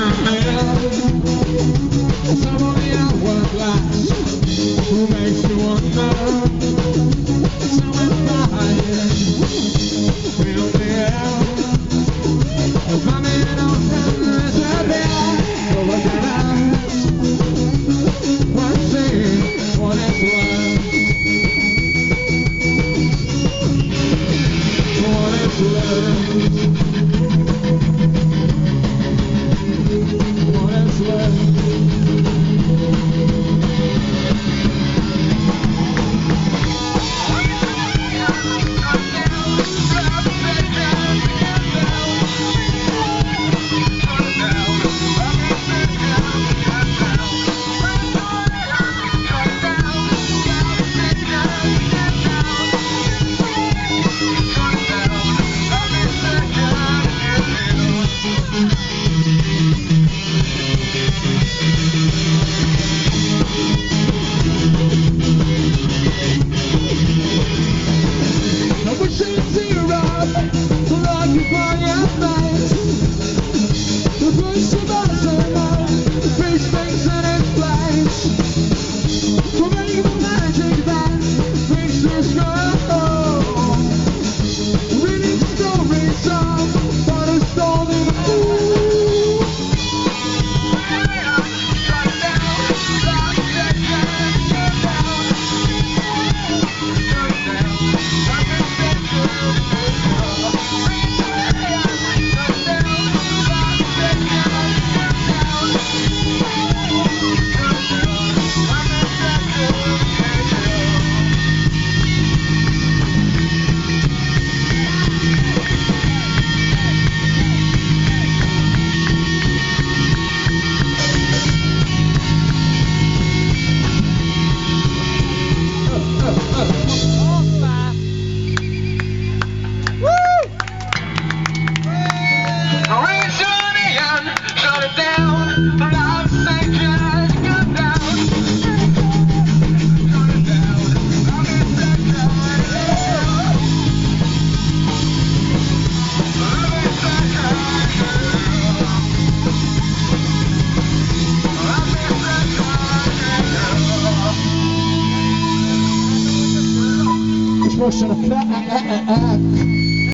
Thank you. so sorry. Russian attack.